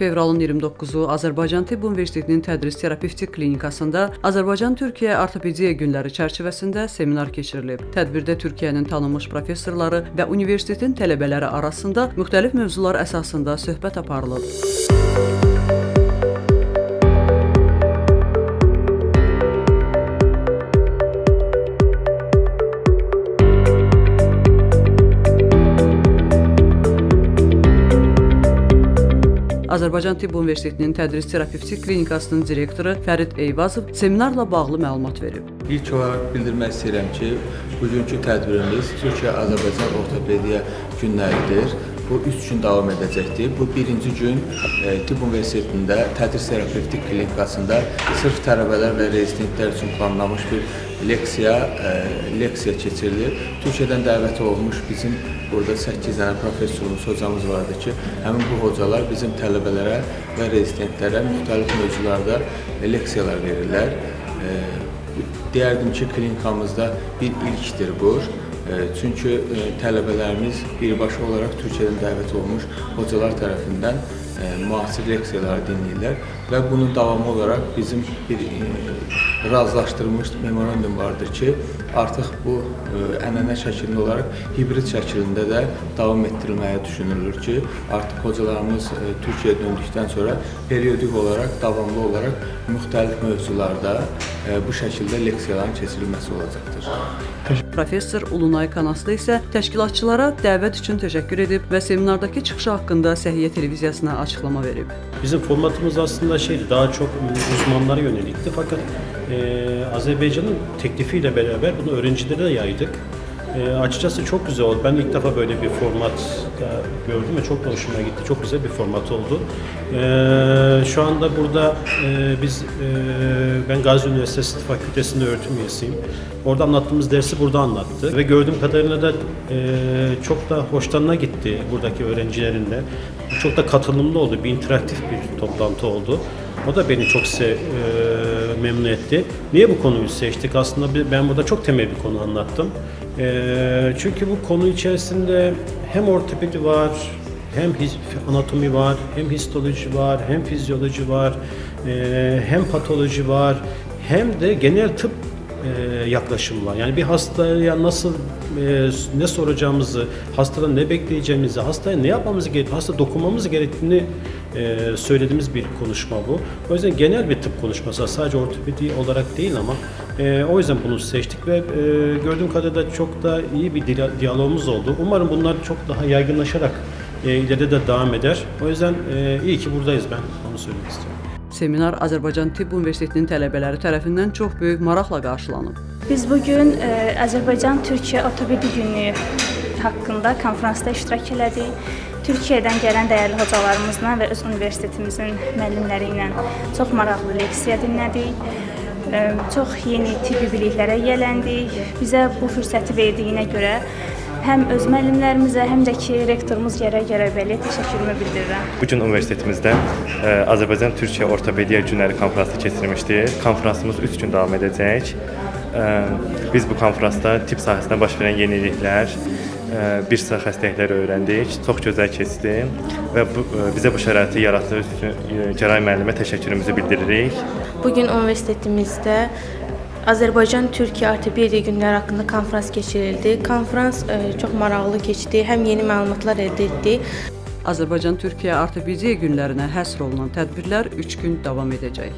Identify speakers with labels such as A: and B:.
A: Fevralın 29-u Azərbaycan Tibb Universitetinin tədris terapevtik klinikasında Azərbaycan-Türkiyə ortopediya günləri çərçivəsində seminar keçirilib. Tədbirdə Türkiyənin tanınmış professorları və universitetin tələbələri arasında müxtəlif mövzular əsasında söhbət aparılıb. Azərbaycan Tibb Universitetinin tədris terapevtik klinikasının direktoru Fərid Eyvazov seminarla bağlı məlumat verib.
B: İlk olaraq bildirmək istəyirəm ki, bugünkü tədbirimiz Türkiyə-Azərbaycan ortopediya günləridir. Bu 3 gün davam edəcəkdir. Bu birinci gün e, Tibb Universitetində tədris terapevtik klinikasında sırf tələbələr və rezidentlər üçün planlanmış bir leksiya, e, leksiya keçirilir. Türkiyədən dəvət olunmuş bizim burada 8 dənə professorumuz, hocamız vardı ki, həmin bu hocalar bizim tələbələrə və rezidentlərə müxtəlif mövzularda leksiyalar verirlər. E, deyərdim ki, klinikamızda bir ilkdir bu. Çünki tələbələrimiz birbaşa olaraq Türkiyədən dəvət olunmuş hocalar tərəfindən müasir leksiyaları dinləyirlər və bunun davamı olaraq bizim bir razılaşdırılmış memorandum vardır ki, artıq bu ənənə şəklində olaraq hibrid şəklində də davam etdirilməyə düşünülür ki, artıq hocalarımız Türkiyəyə döndükdən sonra periodik olaraq, davamlı olaraq müxtəlif mövzularda bu şəkildə leksiyaların keçirilməsi olacaqdır.
A: Professor Ulunay Kanaslı isə təşkilatçılara dəvət üçün təşəkkür edib və seminardakı çıxışı haqqında Səhiyyə televiziyasına açıqlama verib.
C: Bizim formatımız aslında şeydi, daha çok uzmanlara yönelikti fakat e, Azerbaycan'ın teklifiyle beraber bunu öğrencilere de yaydık. E, açıkçası çok güzel oldu. Ben ilk defa böyle bir format gördüm ve çok hoşuma gitti. Çok güzel bir format oldu. E, şu anda burada e, biz, e, ben Gazi Üniversitesi Fakültesi'nde öğretim üyesiyim. Orada anlattığımız dersi burada anlattı. Ve gördüğüm kadarıyla da e, çok da hoşlarına gitti buradaki öğrencilerin de. Çok da katılımlı oldu. Bir interaktif bir toplantı oldu. O da beni çok se, e, memnun etti. Niye bu konuyu seçtik? Aslında ben burada çok temel bir konu anlattım. E, çünkü bu konu içerisinde hem ortopedi var, hem anatomi var, hem histoloji var, hem fizyoloji var, e, hem patoloji var, hem de genel tıp e, yaklaşım var. Yani bir hastaya nasıl e, ne soracağımızı, hastadan ne bekleyeceğimizi, hastaya ne yapmamız gerektiğini, hasta dokunmamız gerektiğini e, söylediğimiz bir konuşma bu. O yüzden genel bir tıp konuşması sadece ortopedi olarak değil ama e, o yüzden bunu seçtik ve e, gördüğüm kadarıyla çok da iyi bir diyalogumuz oldu. Umarım bunlar çok daha yaygınlaşarak e, ileride de devam eder. O yüzden iyi ki buradayız ben onu söylemek istiyorum.
A: Seminar Azərbaycan Tibb Universitetinin tələbələri tərəfindən çox böyük maraqla qarşılanıb.
D: Biz bu gün e, Azərbaycan-Türkiyə Ortopedi Günü haqqında konfransda iştirak elədik. Türkiyədən gələn dəyərli hocalarımızla və öz universitetimizin müəllimləri ilə çox maraqlı leksiya dinlədik. Çox yeni tibbi biliklərə yiyələndik. Bizə bu fürsəti verdiyinə görə həm öz müəllimlərimizə, həm də ki, rektorumuz Gərək Gərəbəliyə təşəkkürümü bildirirəm.
E: Bu gün universitetimizdə e, Azərbaycan-Türkiyə Ortopediya günləri konfransı keçirilmişdir. Konfransımız 3 gün davam edəcək. E, biz bu konfransda tibb sahəsində baş verən yeniliklər, bir sıra xəstəlikləri öyrəndik. Çox gözəl keçdi və bu, bizə bu şəraiti yaratdığı üçün Cəray müəllimə təşəkkürümüzü bildiririk.
F: Bu gün universitetimizdə Azərbaycan-Türkiyə ortopediya günləri haqqında konfrans keçirildi. Konfrans çox maraqlı keçdi, həm yeni məlumatlar əldə etdik.
A: Azərbaycan-Türkiyə ortopediya günlərinə həsr olunan tədbirlər 3 gün davam edəcək.